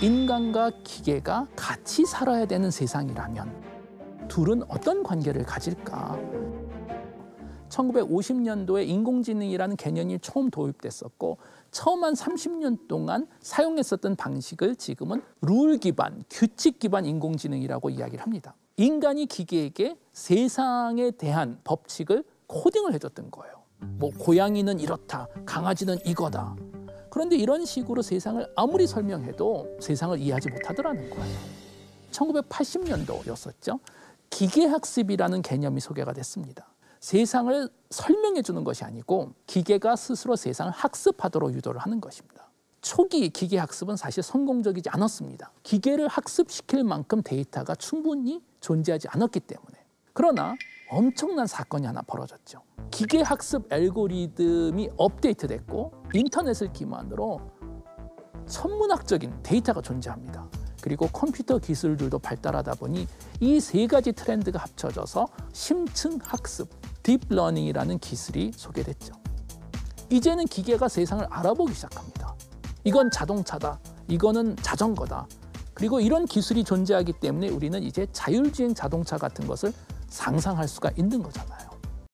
인간과 기계가 같이 살아야 되는 세상이라면 둘은 어떤 관계를 가질까? 1950년도에 인공지능이라는 개념이 처음 도입됐었고 처음 한 30년 동안 사용했었던 방식을 지금은 룰 기반, 규칙 기반 인공지능이라고 이야기를 합니다. 인간이 기계에게 세상에 대한 법칙을 코딩을 해줬던 거예요. 뭐 고양이는 이렇다, 강아지는 이거다. 그런데 이런 식으로 세상을 아무리 설명해도 세상을 이해하지 못하더라는 거예요. 1980년도였었죠. 기계학습이라는 개념이 소개가 됐습니다. 세상을 설명해 주는 것이 아니고 기계가 스스로 세상을 학습하도록 유도를 하는 것입니다. 초기 기계 학습은 사실 성공적이지 않았습니다. 기계를 학습시킬 만큼 데이터가 충분히 존재하지 않았기 때문에. 그러나 엄청난 사건이 하나 벌어졌죠. 기계 학습 알고리즘이 업데이트됐고 인터넷을 기반으로 천문학적인 데이터가 존재합니다. 그리고 컴퓨터 기술들도 발달하다 보니 이 세 가지 트렌드가 합쳐져서 심층 학습, 딥러닝이라는 기술이 소개됐죠. 이제는 기계가 세상을 알아보기 시작합니다. 이건 자동차다. 이거는 자전거다. 그리고 이런 기술이 존재하기 때문에 우리는 이제 자율주행 자동차 같은 것을 상상할 수가 있는 거잖아요.